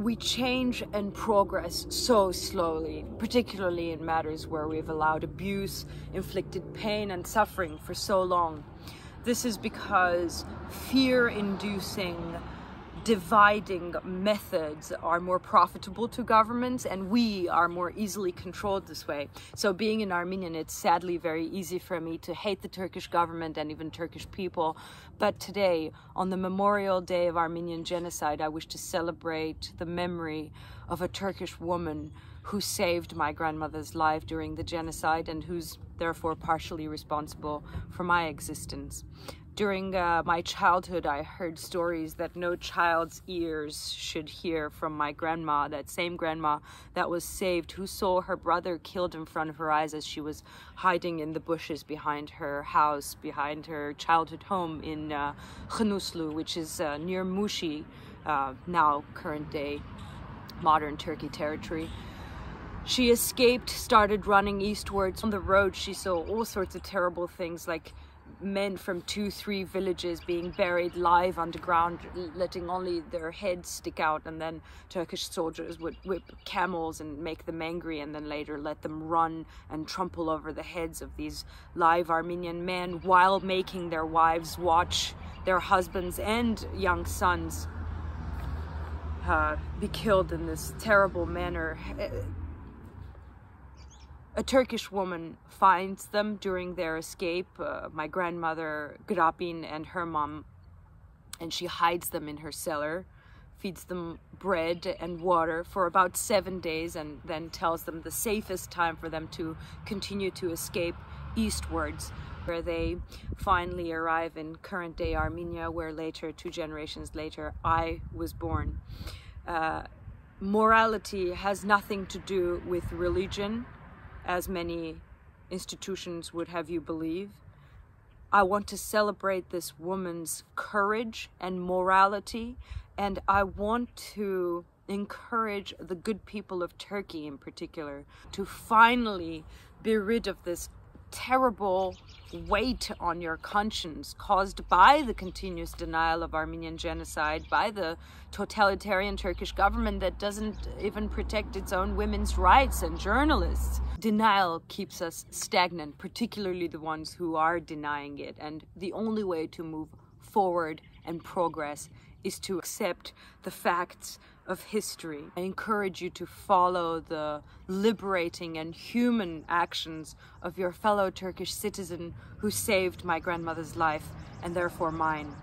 we change and progress so slowly, particularly in matters where we've allowed abuse, inflicted pain and suffering for so long. This is because fear-inducing dividing methods are more profitable to governments and we are more easily controlled this way. So being an Armenian, it's sadly very easy for me to hate the Turkish government and even Turkish people. But today, on the Memorial Day of Armenian Genocide, I wish to celebrate the memory of a Turkish woman who saved my grandmother's life during the genocide and who's therefore partially responsible for my existence during uh, my childhood, I heard stories that no child's ears should hear from my grandma, that same grandma that was saved, who saw her brother killed in front of her eyes as she was hiding in the bushes behind her house, behind her childhood home in uh, Khnuslu, which is uh, near Mushi, uh, now current day modern Turkey territory. She escaped, started running eastwards. On the road, she saw all sorts of terrible things like men from two, three villages being buried live underground, letting only their heads stick out, and then Turkish soldiers would whip camels and make them angry, and then later let them run and trample over the heads of these live Armenian men while making their wives watch their husbands and young sons uh, be killed in this terrible manner a Turkish woman finds them during their escape, uh, my grandmother Grapin and her mom, and she hides them in her cellar, feeds them bread and water for about seven days, and then tells them the safest time for them to continue to escape eastwards, where they finally arrive in current day Armenia, where later, two generations later, I was born. Uh, morality has nothing to do with religion as many institutions would have you believe. I want to celebrate this woman's courage and morality, and I want to encourage the good people of Turkey in particular to finally be rid of this terrible weight on your conscience caused by the continuous denial of Armenian genocide, by the totalitarian Turkish government that doesn't even protect its own women's rights and journalists. Denial keeps us stagnant, particularly the ones who are denying it. And the only way to move forward and progress is to accept the facts of history. I encourage you to follow the liberating and human actions of your fellow Turkish citizen who saved my grandmother's life and therefore mine.